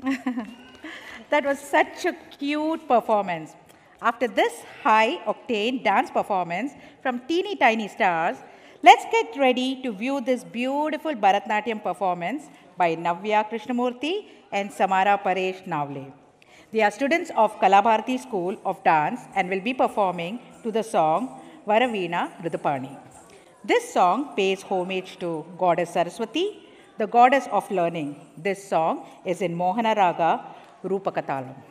that was such a cute performance. After this high octane dance performance from teeny tiny stars, let's get ready to view this beautiful Bharatnatyam performance by Navya Krishnamurthy and Samara Paresh Navle. They are students of Kalabharati School of Dance and will be performing to the song Varavina Ridupani. This song pays homage to Goddess Saraswati, the goddess of learning. This song is in Mohana Raga Rupakatalam.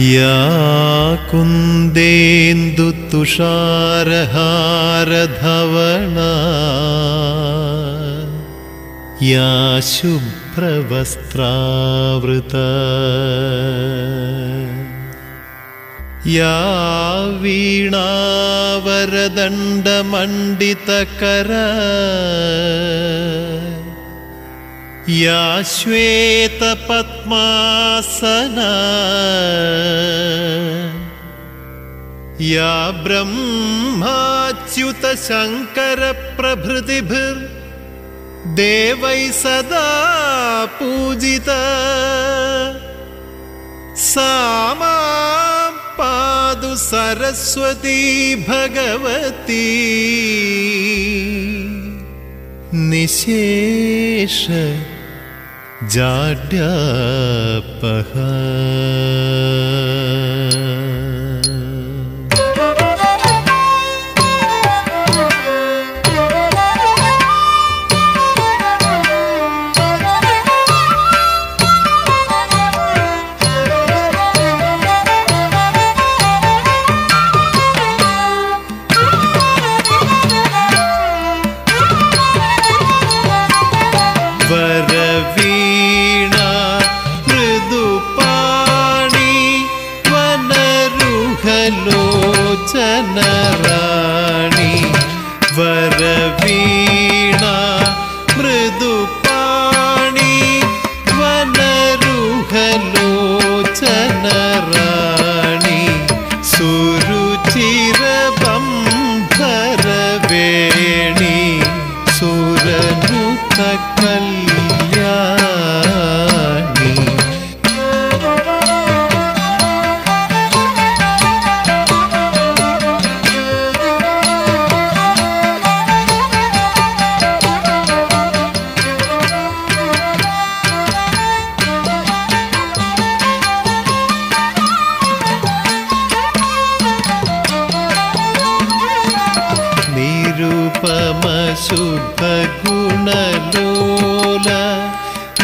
या कुन्देन्दुतुषारहारधवला या शुभ्रवस्त्रावृता। या वीणावरदण्डमण्डितकरा या श्वेतपद्मासना या ब्रह्माच्युतशङ्करप्रभृतिभिर्देवैः सदा पूजिता। सा मां पादु सरस्वती भगवती। निशेष जाड्यापः वरवीणा वनरुहलोचनराणि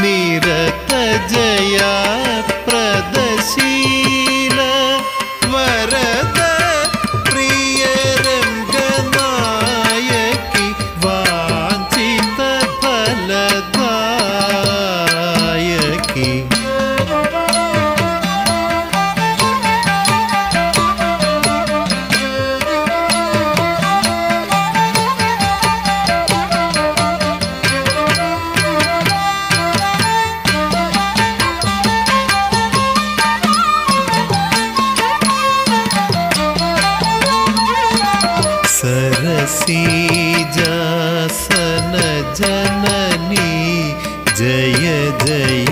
निरत जया सन जननी जय जय